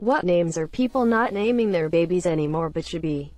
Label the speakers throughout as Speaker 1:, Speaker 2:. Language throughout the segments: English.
Speaker 1: What names are people not naming their babies anymore but should be?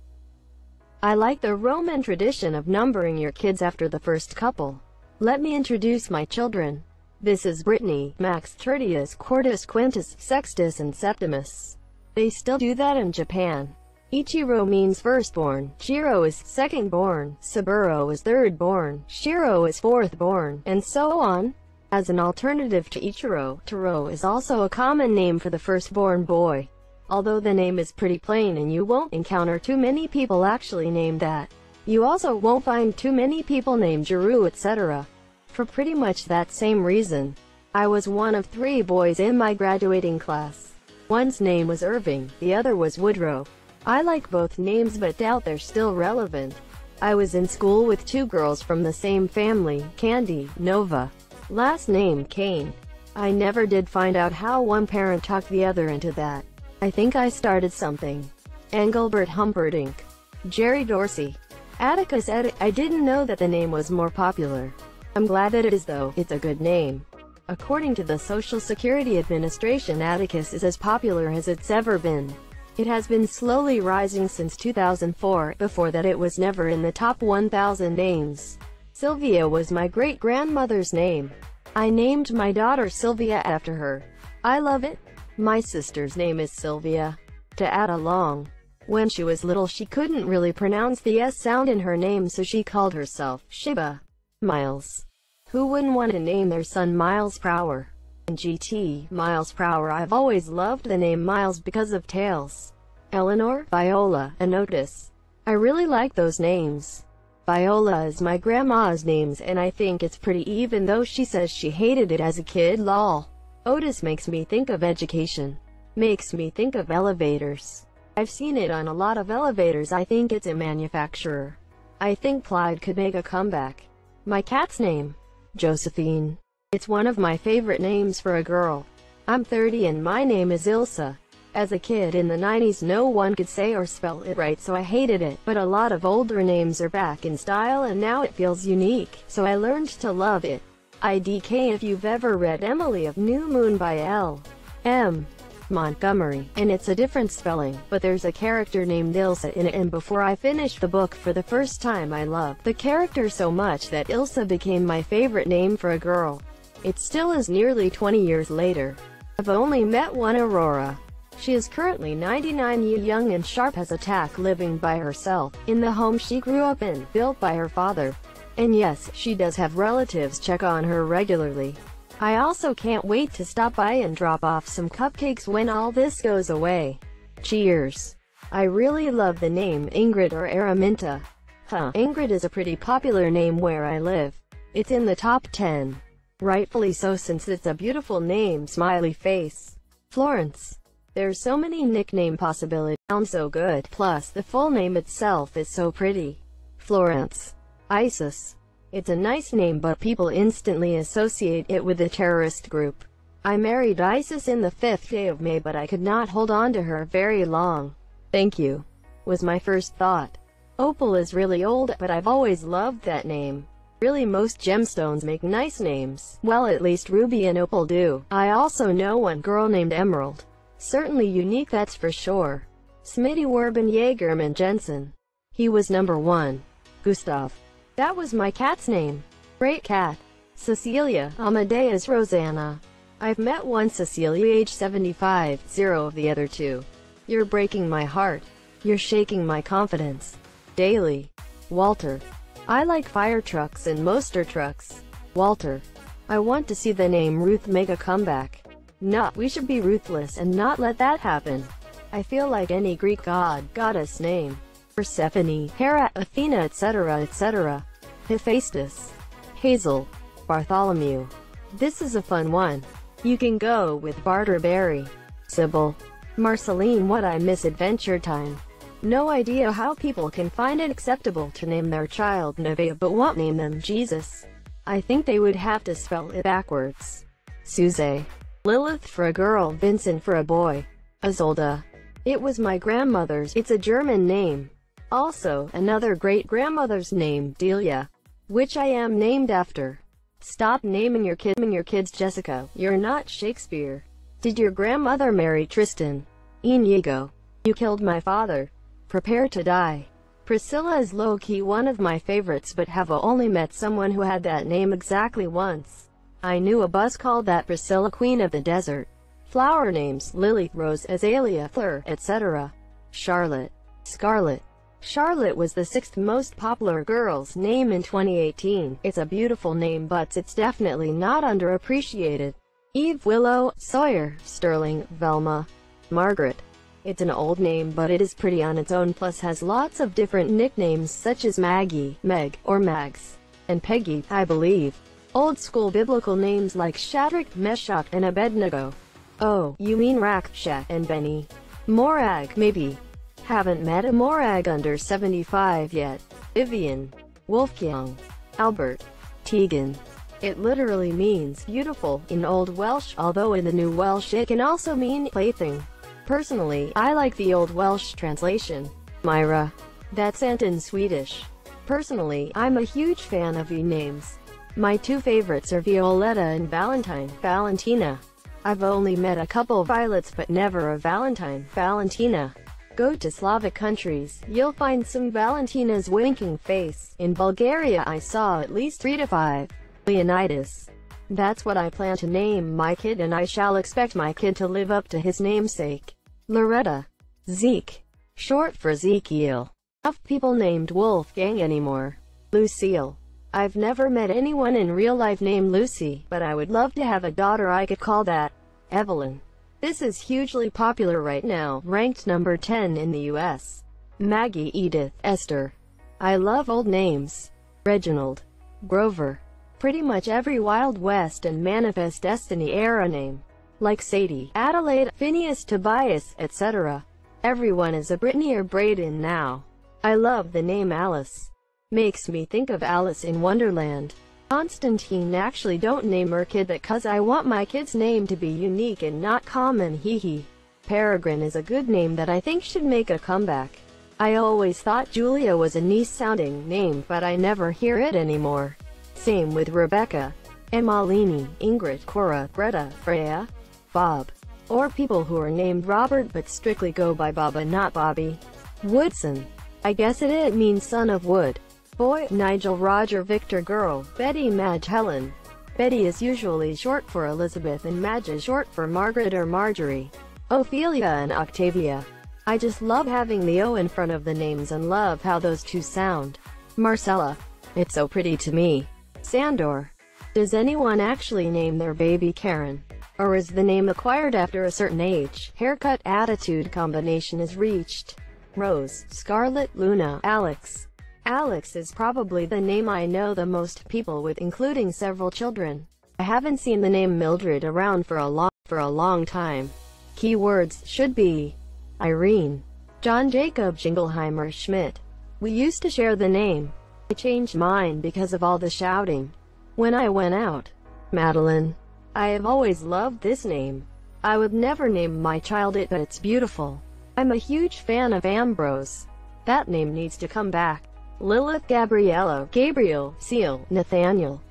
Speaker 1: I like the Roman tradition of numbering your kids after the first couple. Let me introduce my children. This is Brittany, Max, Tertius, Quartus, Quintus, Sextus, and Septimus. They still do that in Japan. Ichiro means firstborn, Jiro is secondborn, Saburo is thirdborn, Shiro is fourthborn, and so on. As an alternative to Ichiro, Taro is also a common name for the firstborn boy. Although the name is pretty plain and you won't encounter too many people actually named that. You also won't find too many people named Jiru etc. For pretty much that same reason. I was one of three boys in my graduating class. One's name was Irving, the other was Woodrow. I like both names but doubt they're still relevant. I was in school with two girls from the same family, Candy, Nova. Last name Kane. I never did find out how one parent talked the other into that. I think I started something. Engelbert Humperdinck. Jerry Dorsey. Atticus Ed I didn't know that the name was more popular. I'm glad that it is though, it's a good name. According to the Social Security Administration Atticus is as popular as it's ever been. It has been slowly rising since 2004, before that it was never in the top 1,000 names. Sylvia was my great-grandmother's name. I named my daughter Sylvia after her. I love it. My sister's name is Sylvia. To add along, when she was little she couldn't really pronounce the S sound in her name so she called herself Shiba. Miles. Who wouldn't want to name their son Miles Prower? In GT, Miles Prower I've always loved the name Miles because of Tails. Eleanor, Viola, and Otis. I really like those names. Viola is my grandma's names and I think it's pretty even though she says she hated it as a kid lol. Otis makes me think of education. Makes me think of elevators. I've seen it on a lot of elevators I think it's a manufacturer. I think Clyde could make a comeback. My cat's name? Josephine. It's one of my favorite names for a girl. I'm 30 and my name is Ilsa. As a kid in the 90s no one could say or spell it right so I hated it, but a lot of older names are back in style and now it feels unique, so I learned to love it. IDK if you've ever read Emily of New Moon by L. M. Montgomery, and it's a different spelling, but there's a character named Ilsa in it and before I finished the book for the first time I loved the character so much that Ilsa became my favorite name for a girl. It still is nearly 20 years later. I've only met one Aurora. She is currently 99 years young and sharp as a tack living by herself, in the home she grew up in, built by her father. And yes, she does have relatives check on her regularly. I also can't wait to stop by and drop off some cupcakes when all this goes away. Cheers. I really love the name Ingrid or Araminta. Huh, Ingrid is a pretty popular name where I live. It's in the top 10. Rightfully so since it's a beautiful name smiley face. Florence. There's so many nickname possibilities, sounds so good, plus the full name itself is so pretty. Florence. ISIS. It's a nice name but people instantly associate it with a terrorist group. I married ISIS in the fifth day of May but I could not hold on to her very long. Thank you. Was my first thought. Opal is really old, but I've always loved that name. Really most gemstones make nice names. Well at least Ruby and Opal do. I also know one girl named Emerald. Certainly unique that's for sure. Smitty Werben Jaegerman Jensen. He was number one. Gustav. That was my cat's name. Great cat. Cecilia, Amadeus Rosanna. I've met one Cecilia age 75, zero of the other two. You're breaking my heart. You're shaking my confidence. Daily. Walter. I like fire trucks and moster trucks. Walter. I want to see the name Ruth make a comeback. No, we should be ruthless and not let that happen. I feel like any Greek god, goddess name. Persephone, Hera, Athena etc. etc. Hephaestus. Hazel. Bartholomew. This is a fun one. You can go with Barterberry. Sybil. Marceline what I miss Adventure Time. No idea how people can find it acceptable to name their child Nevaeh but won't name them Jesus. I think they would have to spell it backwards. Suze. Lilith for a girl, Vincent for a boy. Isolda. It was my grandmother's, it's a German name. Also, another great-grandmother's name, Delia, which I am named after. Stop naming your kid your kids Jessica, you're not Shakespeare. Did your grandmother marry Tristan? Inigo. You killed my father. Prepare to die. Priscilla is low-key one of my favorites but have only met someone who had that name exactly once. I knew a bus called that Priscilla Queen of the Desert. Flower names Lily, Rose, Azalea, Fleur, etc. Charlotte. Scarlet. Charlotte was the sixth most popular girl's name in 2018. It's a beautiful name but it's definitely not underappreciated. Eve Willow, Sawyer, Sterling, Velma, Margaret. It's an old name but it is pretty on its own plus has lots of different nicknames such as Maggie, Meg, or Mags, and Peggy, I believe. Old school biblical names like Shadrach, Meshach, and Abednego. Oh, you mean Raksha and Benny. Morag, maybe. Haven't met a Morag under 75 yet. Vivian. Wolfgang. Albert. Tegan. It literally means beautiful in Old Welsh, although in the New Welsh it can also mean plaything. Personally, I like the Old Welsh translation. Myra. That's Ant in Swedish. Personally, I'm a huge fan of V-names. My two favorites are Violetta and Valentine, Valentina. I've only met a couple Violets but never a Valentine, Valentina. Go to Slavic countries, you'll find some Valentina's winking face. In Bulgaria I saw at least 3 to 5. Leonidas. That's what I plan to name my kid and I shall expect my kid to live up to his namesake. Loretta. Zeke. Short for Ezekiel. Have people named Wolfgang anymore. Lucille. I've never met anyone in real life named Lucy, but I would love to have a daughter I could call that. Evelyn. This is hugely popular right now, ranked number 10 in the US. Maggie Edith, Esther. I love old names. Reginald. Grover pretty much every Wild West and Manifest Destiny era name, like Sadie, Adelaide, Phineas Tobias, etc. Everyone is a Brittany or Braden now. I love the name Alice. Makes me think of Alice in Wonderland. Constantine actually don't name her kid that cause I want my kid's name to be unique and not common hee hee. Peregrine is a good name that I think should make a comeback. I always thought Julia was a nice-sounding name but I never hear it anymore. Same with Rebecca, Emmalini, Ingrid, Cora, Greta, Freya, Bob, or people who are named Robert but strictly go by Bob and not Bobby. Woodson. I guess it, it means son of wood. Boy, Nigel Roger Victor Girl, Betty Madge Helen. Betty is usually short for Elizabeth and Madge is short for Margaret or Marjorie. Ophelia and Octavia. I just love having the O in front of the names and love how those two sound. Marcella. It's so pretty to me. Sandor. Does anyone actually name their baby Karen? Or is the name acquired after a certain age? Haircut attitude combination is reached. Rose, Scarlet, Luna, Alex. Alex is probably the name I know the most people with including several children. I haven't seen the name Mildred around for a long, for a long time. Keywords should be Irene, John Jacob Jingleheimer Schmidt. We used to share the name. I changed mine because of all the shouting. When I went out. Madeline. I have always loved this name. I would never name my child it but it's beautiful. I'm a huge fan of Ambrose. That name needs to come back. Lilith Gabriella, Gabriel, Seal, Nathaniel.